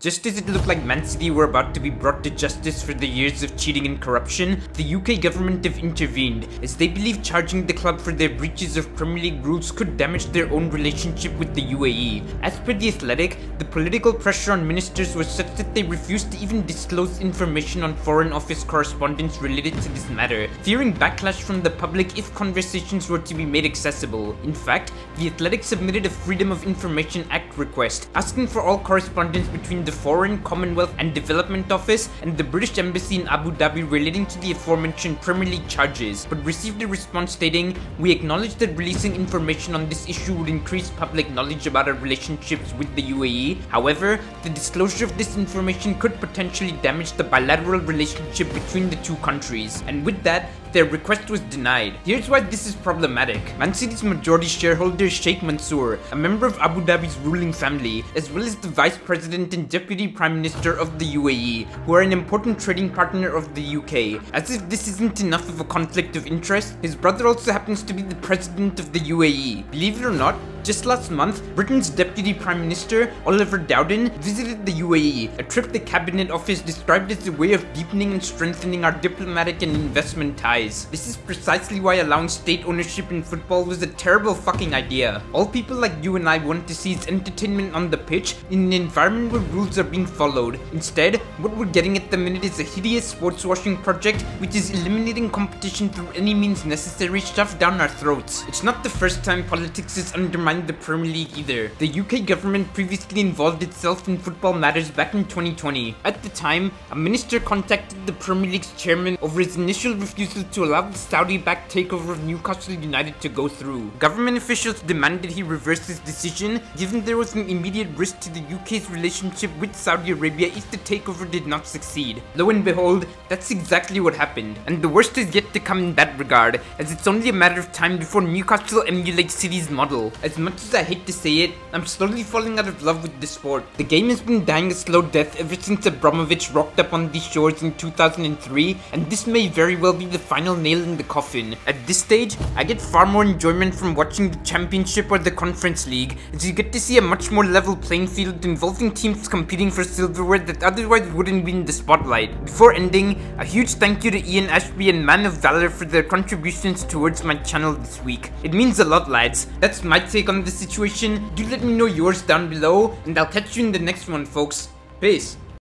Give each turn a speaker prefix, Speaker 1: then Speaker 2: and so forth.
Speaker 1: Just as it looked like Man City were about to be brought to justice for the years of cheating and corruption, the UK government have intervened, as they believe charging the club for their breaches of Premier League rules could damage their own relationship with the UAE. As per The Athletic, the political pressure on ministers was such that they refused to even disclose information on Foreign Office correspondence related to this matter, fearing backlash from the public if conversations were to be made accessible. In fact, The Athletic submitted a Freedom of Information Act request, asking for all correspondence between the Foreign, Commonwealth and Development Office and the British Embassy in Abu Dhabi relating to the aforementioned Premier League charges, but received a response stating, We acknowledge that releasing information on this issue would increase public knowledge about our relationships with the UAE. However, the disclosure of this information could potentially damage the bilateral relationship between the two countries. And with that, their request was denied. Here's why this is problematic. Man City's majority shareholder Sheikh Mansour, a member of Abu Dhabi's ruling family, as well as the vice president and deputy prime minister of the UAE, who are an important trading partner of the UK. As if this isn't enough of a conflict of interest, his brother also happens to be the president of the UAE. Believe it or not, just last month, Britain's Deputy Prime Minister, Oliver Dowden, visited the UAE, a trip the Cabinet Office described as a way of deepening and strengthening our diplomatic and investment ties. This is precisely why allowing state ownership in football was a terrible fucking idea. All people like you and I want to see is entertainment on the pitch in an environment where rules are being followed. Instead, what we're getting at the minute is a hideous sports washing project which is eliminating competition through any means necessary shoved down our throats. It's not the first time politics is undermined the Premier League either. The UK government previously involved itself in football matters back in 2020. At the time, a minister contacted the Premier League's chairman over his initial refusal to allow the Saudi-backed takeover of Newcastle United to go through. Government officials demanded he reverse his decision, given there was an immediate risk to the UK's relationship with Saudi Arabia if the takeover did not succeed. Lo and behold, that's exactly what happened. And the worst is yet to come in that regard, as it's only a matter of time before Newcastle emulates City's model. As much as I hate to say it, I'm slowly falling out of love with the sport. The game has been dying a slow death ever since Abramovich rocked up on these shores in 2003, and this may very well be the final nail in the coffin. At this stage, I get far more enjoyment from watching the Championship or the Conference League, as you get to see a much more level playing field involving teams competing for silverware that otherwise wouldn't be in the spotlight. Before ending, a huge thank you to Ian Ashby and Man of Valor for their contributions towards my channel this week. It means a lot lads. That's my take on the situation, do let me know yours down below, and I'll catch you in the next one, folks. Peace.